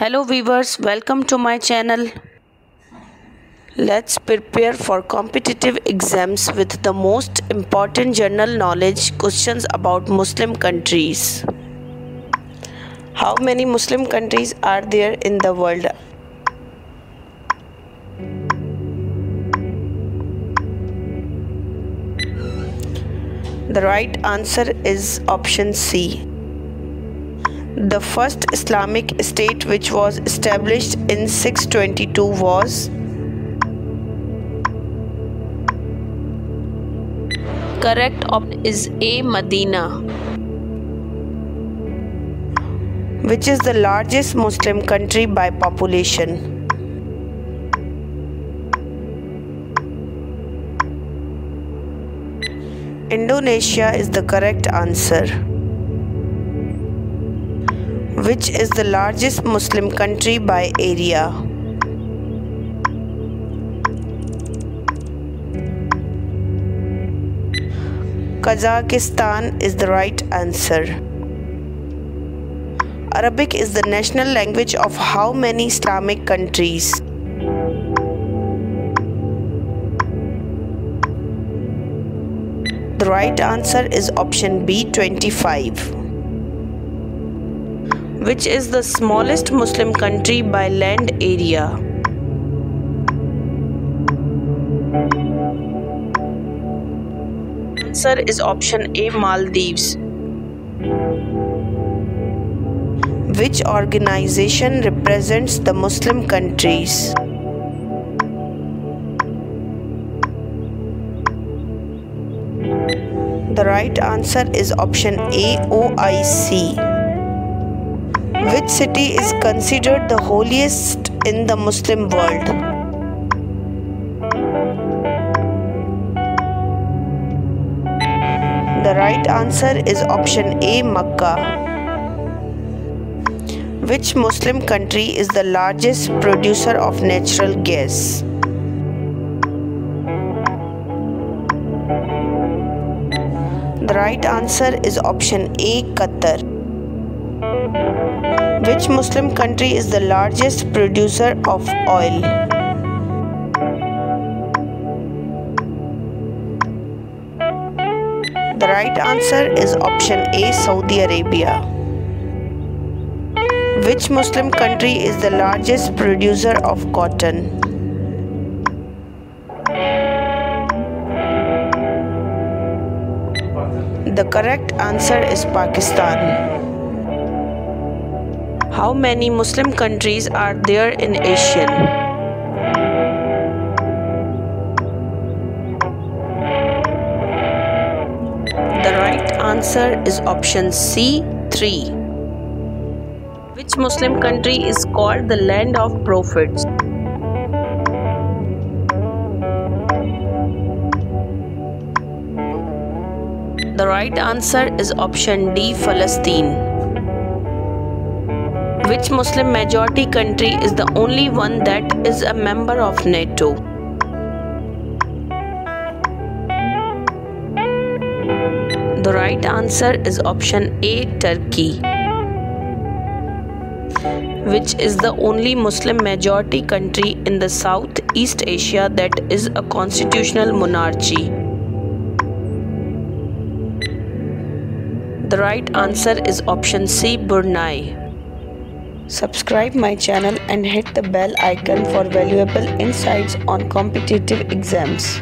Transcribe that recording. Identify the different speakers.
Speaker 1: Hello viewers, welcome to my channel. Let's prepare for competitive exams with the most important general knowledge questions about Muslim countries. How many Muslim countries are there in the world? The right answer is option C. The first Islamic state which was established in 622 was Correct option is A. Medina which is the largest Muslim country by population. Indonesia is the correct answer. Which is the largest Muslim country by area? Kazakhstan is the right answer. Arabic is the national language of how many Islamic countries? The right answer is option B 25. Which is the smallest Muslim country by land area? Answer is option A Maldives. Which organization represents the Muslim countries? The right answer is option A OIC. Which city is considered the holiest in the Muslim world? The right answer is option A Makkah. Which Muslim country is the largest producer of natural gas? The right answer is option A Qatar. Which Muslim country is the largest producer of oil? The right answer is option A Saudi Arabia. Which Muslim country is the largest producer of cotton? The correct answer is Pakistan. How many Muslim countries are there in Asia? The right answer is option C 3. Which Muslim country is called the land of prophets? The right answer is option D Palestine. Which Muslim majority country is the only one that is a member of NATO? The right answer is option A Turkey. Which is the only Muslim majority country in the Southeast Asia that is a constitutional monarchy? The right answer is option C Brunei. Subscribe my channel and hit the bell icon for valuable insights on competitive exams.